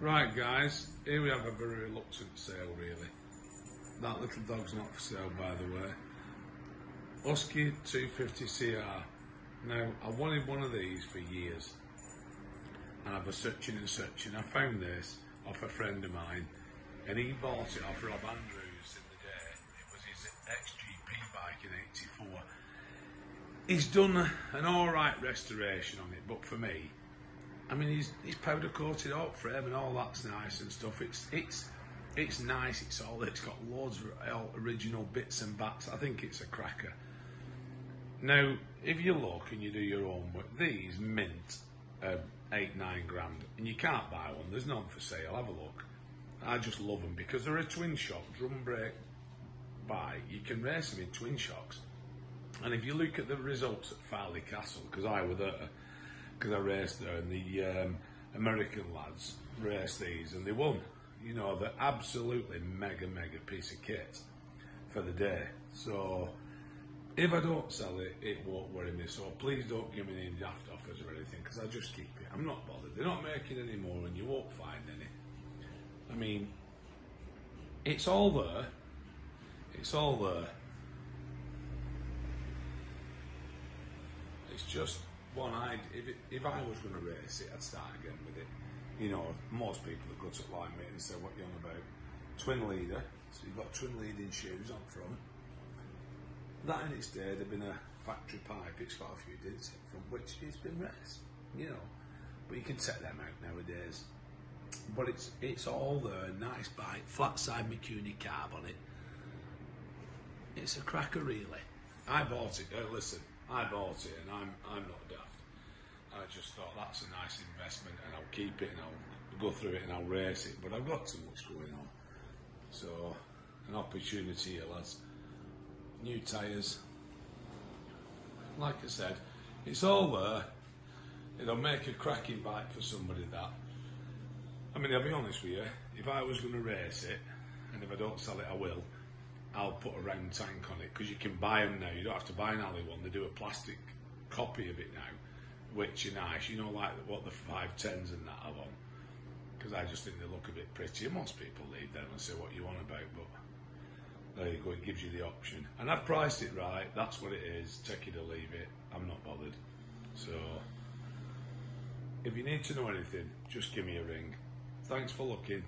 Right, guys, here we have a very reluctant sale, really. That little dog's not for sale, by the way. Husky 250 CR. Now, I wanted one of these for years, and I've been searching and searching. I found this off a friend of mine, and he bought it off Rob Andrews in the day. It was his ex-GP bike in '84. He's done an alright restoration on it, but for me, I mean, he's, he's powder coated out frame and all that's nice and stuff. It's it's it's nice. It's all it's got loads of original bits and bats. I think it's a cracker. Now, if you look and you do your own work, these mint uh, eight nine grand, and you can't buy one. There's none for sale. Have a look. I just love them because they're a twin shock drum brake bike. You can race them in twin shocks. And if you look at the results at Farleigh Castle, because I was there, because I raced there, and the um, American lads raced these, and they won. You know, they're absolutely mega, mega piece of kit for the day. So, if I don't sell it, it won't worry me. So please don't give me any daft offers or anything, because I just keep it. I'm not bothered. They're not making any more, and you won't find any. I mean, it's all there. It's all there. It's just one I'd, if, it, if I was going to race it, I'd start again with it. You know, most people have got it like me and say, what you on about? Twin leader, so you've got twin leading shoes on front. That in its day, there'd been a factory pipe, it's got a few dents front, which has been raced, you know. But you can take them out nowadays. But it's it's all there, nice bike, flat side Mikuni carb on it. It's a cracker, really. I bought it. Uh, listen, I bought it, and I'm I'm not daft. I just thought that's a nice investment, and I'll keep it, and I'll go through it, and I'll race it. But I've got too much going on, so an opportunity here, lads. New tyres. Like I said, it's all there. It'll make a cracking bike for somebody that. I mean, I'll be honest with you. If I was going to race it, and if I don't sell it, I will. I'll put a round tank on it because you can buy them now. You don't have to buy an alley one. They do a plastic copy of it now, which are nice. You know, like what the five tens and that have on. Because I just think they look a bit pretty. Most people leave them and say what you want about, but there you go. It gives you the option, and I've priced it right. That's what it is. Take it or leave it. I'm not bothered. So, if you need to know anything, just give me a ring. Thanks for looking.